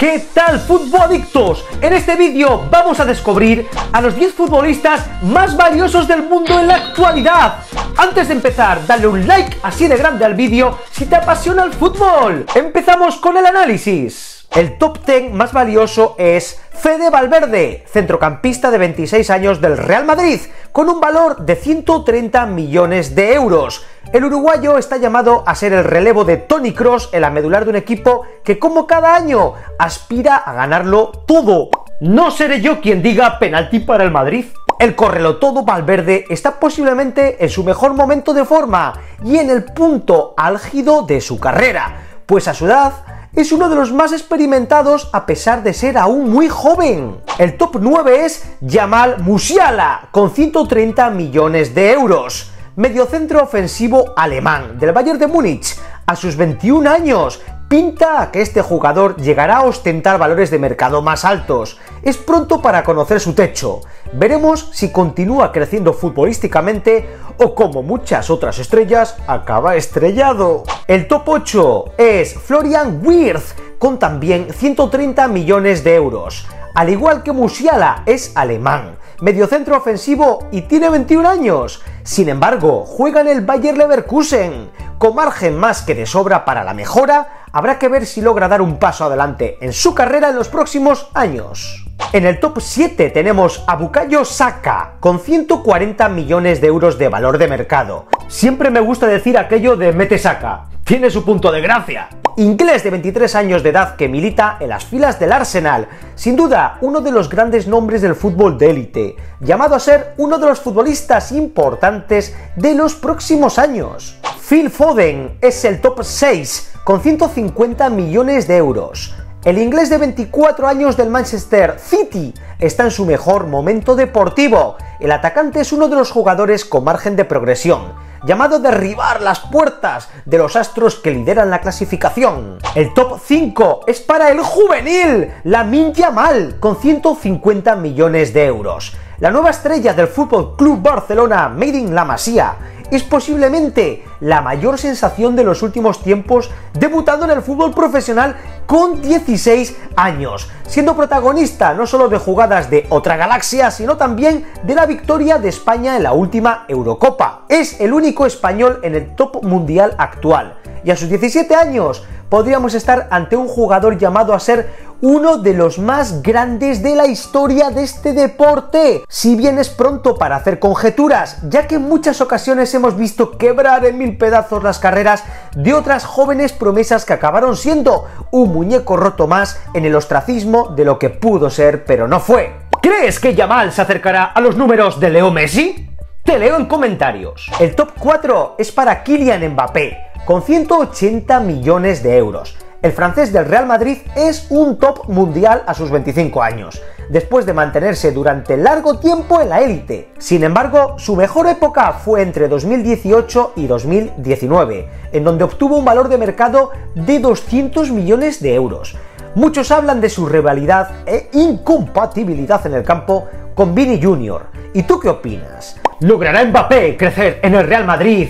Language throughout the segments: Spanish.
¿Qué tal futboladictos? En este vídeo vamos a descubrir a los 10 futbolistas más valiosos del mundo en la actualidad. Antes de empezar, dale un like así de grande al vídeo si te apasiona el fútbol. Empezamos con el análisis. El top 10 más valioso es Fede Valverde, centrocampista de 26 años del Real Madrid, con un valor de 130 millones de euros. El uruguayo está llamado a ser el relevo de Tony Cross en la medular de un equipo que como cada año aspira a ganarlo todo. No seré yo quien diga penalti para el Madrid. El correlo todo Valverde está posiblemente en su mejor momento de forma y en el punto álgido de su carrera, pues a su edad es uno de los más experimentados a pesar de ser aún muy joven. El top 9 es Jamal Musiala, con 130 millones de euros. Mediocentro ofensivo alemán del Bayern de Múnich, a sus 21 años, pinta que este jugador llegará a ostentar valores de mercado más altos. Es pronto para conocer su techo. Veremos si continúa creciendo futbolísticamente o como muchas otras estrellas acaba estrellado. El top 8 es Florian Wirth con también 130 millones de euros. Al igual que Musiala es alemán, mediocentro ofensivo y tiene 21 años. Sin embargo, juega en el Bayer Leverkusen. Con margen más que de sobra para la mejora, habrá que ver si logra dar un paso adelante en su carrera en los próximos años. En el top 7 tenemos a Bukayo Saka, con 140 millones de euros de valor de mercado. Siempre me gusta decir aquello de mete Saka, tiene su punto de gracia. Inglés de 23 años de edad que milita en las filas del Arsenal, sin duda uno de los grandes nombres del fútbol de élite, llamado a ser uno de los futbolistas importantes de los próximos años. Phil Foden es el top 6 con 150 millones de euros. El inglés de 24 años del Manchester City está en su mejor momento deportivo. El atacante es uno de los jugadores con margen de progresión, llamado derribar las puertas de los astros que lideran la clasificación. El top 5 es para el juvenil, la Yamal, con 150 millones de euros. La nueva estrella del Fútbol Club Barcelona, Made in La Masía, es posiblemente la mayor sensación de los últimos tiempos, debutando en el fútbol profesional con 16 años, siendo protagonista no solo de jugadas de otra galaxia, sino también de la victoria de España en la última Eurocopa. Es el único español en el top mundial actual, y a sus 17 años podríamos estar ante un jugador llamado a ser uno de los más grandes de la historia de este deporte. Si bien es pronto para hacer conjeturas, ya que en muchas ocasiones hemos visto quebrar en mil pedazos las carreras de otras jóvenes promesas que acabaron siendo un muñeco roto más en el ostracismo de lo que pudo ser pero no fue. ¿Crees que Yamal se acercará a los números de Leo Messi? Te leo en comentarios. El top 4 es para Kylian Mbappé, con 180 millones de euros. El francés del Real Madrid es un top mundial a sus 25 años, después de mantenerse durante largo tiempo en la élite. Sin embargo, su mejor época fue entre 2018 y 2019, en donde obtuvo un valor de mercado de 200 millones de euros. Muchos hablan de su rivalidad e incompatibilidad en el campo con Vini Jr. ¿Y tú qué opinas? ¿Logrará Mbappé crecer en el Real Madrid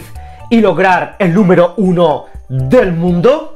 y lograr el número uno del mundo?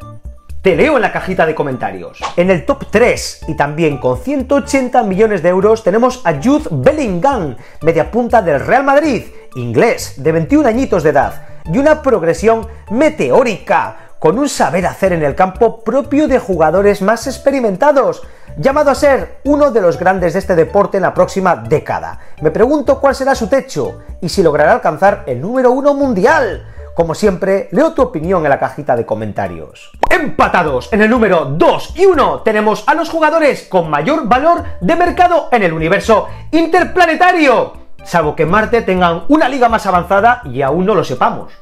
Te leo en la cajita de comentarios. En el top 3 y también con 180 millones de euros tenemos a Jude Bellingham, media punta del Real Madrid, inglés, de 21 añitos de edad, y una progresión meteórica, con un saber hacer en el campo propio de jugadores más experimentados, llamado a ser uno de los grandes de este deporte en la próxima década. Me pregunto cuál será su techo y si logrará alcanzar el número uno mundial. Como siempre, leo tu opinión en la cajita de comentarios. Empatados en el número 2 y 1 tenemos a los jugadores con mayor valor de mercado en el universo interplanetario, salvo que Marte tengan una liga más avanzada y aún no lo sepamos.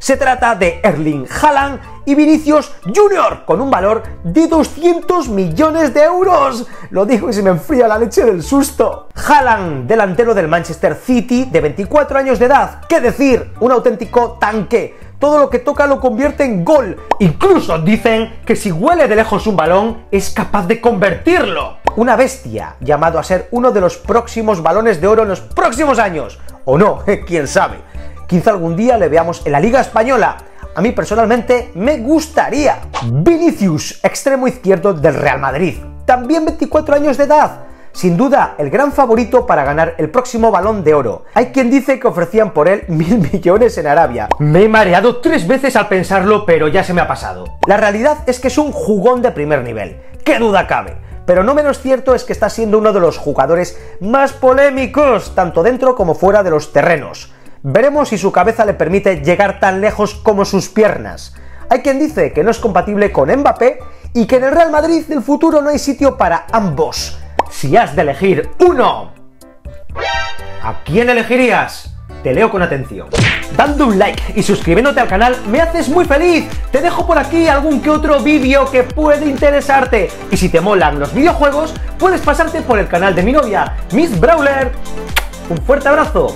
Se trata de Erling Haaland y Vinicius Jr. con un valor de 200 millones de euros. Lo digo y se me enfría la leche del susto. Haaland, delantero del Manchester City de 24 años de edad. ¿Qué decir? Un auténtico tanque. Todo lo que toca lo convierte en gol. Incluso dicen que si huele de lejos un balón es capaz de convertirlo. Una bestia llamado a ser uno de los próximos balones de oro en los próximos años. O no, quién sabe. Quizá algún día le veamos en la Liga Española, A mí personalmente me gustaría. Vinicius, extremo izquierdo del Real Madrid. También 24 años de edad. Sin duda, el gran favorito para ganar el próximo balón de oro. Hay quien dice que ofrecían por él mil millones en Arabia. Me he mareado tres veces al pensarlo, pero ya se me ha pasado. La realidad es que es un jugón de primer nivel. ¡Qué duda cabe! Pero no menos cierto es que está siendo uno de los jugadores más polémicos, tanto dentro como fuera de los terrenos. Veremos si su cabeza le permite llegar tan lejos como sus piernas. Hay quien dice que no es compatible con Mbappé y que en el Real Madrid del futuro no hay sitio para ambos. Si has de elegir uno, ¿a quién elegirías? Te leo con atención. Dando un like y suscribiéndote al canal me haces muy feliz. Te dejo por aquí algún que otro vídeo que puede interesarte. Y si te molan los videojuegos, puedes pasarte por el canal de mi novia, Miss Brawler. Un fuerte abrazo